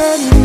no